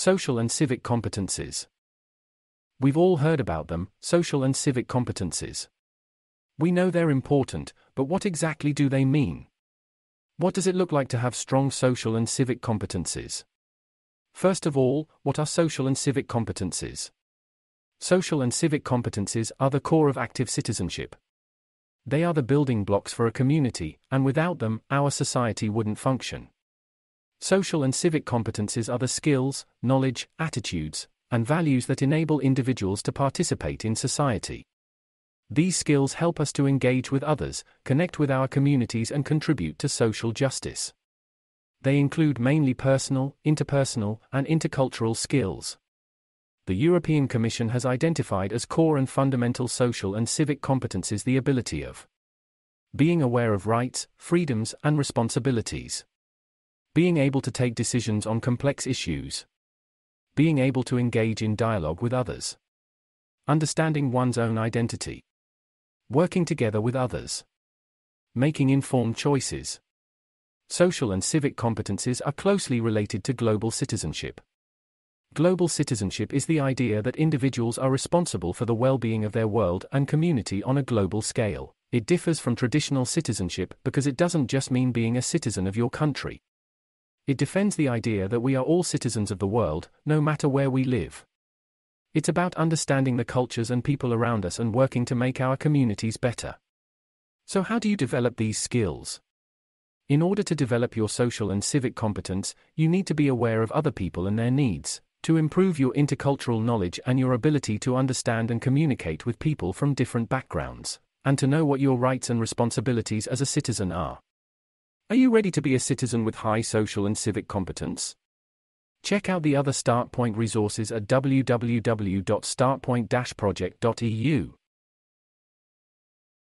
Social and civic competencies. We've all heard about them, social and civic competencies. We know they're important, but what exactly do they mean? What does it look like to have strong social and civic competencies? First of all, what are social and civic competencies? Social and civic competencies are the core of active citizenship. They are the building blocks for a community, and without them, our society wouldn't function. Social and civic competences are the skills, knowledge, attitudes, and values that enable individuals to participate in society. These skills help us to engage with others, connect with our communities, and contribute to social justice. They include mainly personal, interpersonal, and intercultural skills. The European Commission has identified as core and fundamental social and civic competences the ability of being aware of rights, freedoms, and responsibilities, being able to take decisions on complex issues, being able to engage in dialogue with others, understanding one's own identity, working together with others, making informed choices. Social and civic competences are closely related to global citizenship. Global citizenship is the idea that individuals are responsible for the well being of their world and community on a global scale. It differs from traditional citizenship because it doesn't just mean being a citizen of your country. It defends the idea that we are all citizens of the world, no matter where we live. It's about understanding the cultures and people around us and working to make our communities better. So, how do you develop these skills? In order to develop your social and civic competence, you need to be aware of other people and their needs, to improve your intercultural knowledge and your ability to understand and communicate with people from different backgrounds, and to know what your rights and responsibilities as a citizen are. Are you ready to be a citizen with high social and civic competence? Check out the other StartPoint resources at www.startpoint-project.eu.